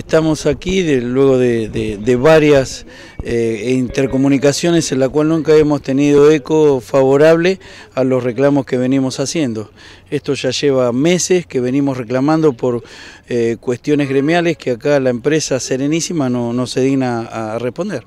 Estamos aquí luego de, varias eh, intercomunicaciones en la cual nunca hemos tenido eco favorable a los reclamos que venimos haciendo. Esto ya lleva meses que venimos reclamando por eh, cuestiones gremiales que acá la empresa Serenísima no, se digna a responder.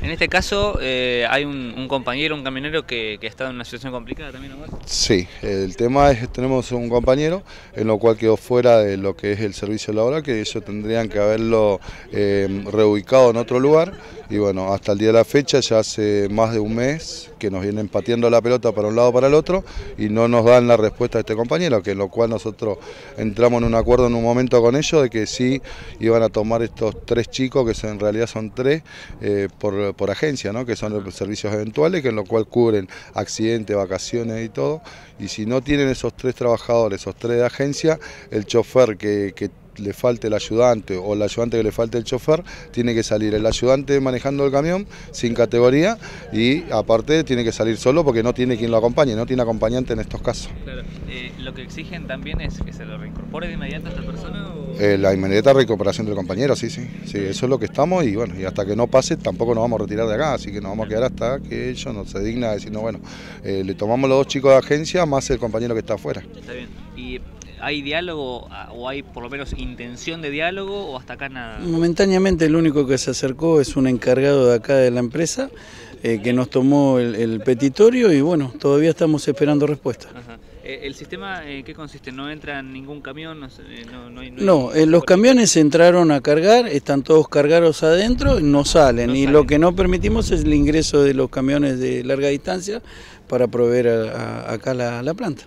En este caso eh, hay un, compañero, un camionero que, que, estado en una situación complicada también, ¿no? Sí, el tema es que tenemos un compañero en lo cual quedó fuera de lo que es el servicio laboral, que ellos tendrían que haberlo eh, reubicado en otro lugar y bueno, hasta el día de la fecha ya hace más de un mes que nos vienen pateando la pelota para un lado para el otro y no nos dan la respuesta de este compañero, que lo cual nosotros entramos en un acuerdo en un momento con ellos de que sí iban a tomar estos tres chicos, que en realidad son tres, eh, por, por, agencia, ¿no? que son los servicios eventuales, que en lo cual cubren accidentes, vacaciones y todo, y si no tienen esos tres trabajadores, esos tres de agencia, el chofer que, que le falte el ayudante o el ayudante que le falte el chofer, tiene que salir el ayudante manejando el camión sin categoría y aparte tiene que salir solo porque no tiene quien lo acompañe, no tiene acompañante en estos casos. Claro. Eh, ¿Lo que exigen también es que se lo reincorpore de inmediato a esta persona? Eh, la inmediata reincorporación del compañero, sí, sí, sí, eso es lo que estamos y bueno, y hasta que no pase tampoco nos vamos a retirar de acá, así que nos vamos a quedar hasta que ellos no se digna de decir, no, bueno, eh, le tomamos los dos chicos de agencia más el compañero que está afuera. Está bien. ¿Y hay diálogo o hay por lo menos intención de diálogo o hasta acá nada? Momentáneamente el único que se acercó es un encargado de acá de la empresa eh, que nos tomó el, petitorio y bueno, todavía estamos esperando respuesta. Eh, ¿El sistema en qué consiste? ¿No entra ningún camión? No, no, eh, los camiones entraron a cargar, están todos cargados adentro, no salen. y lo que no permitimos es el ingreso de los camiones de larga distancia para proveer acá la planta.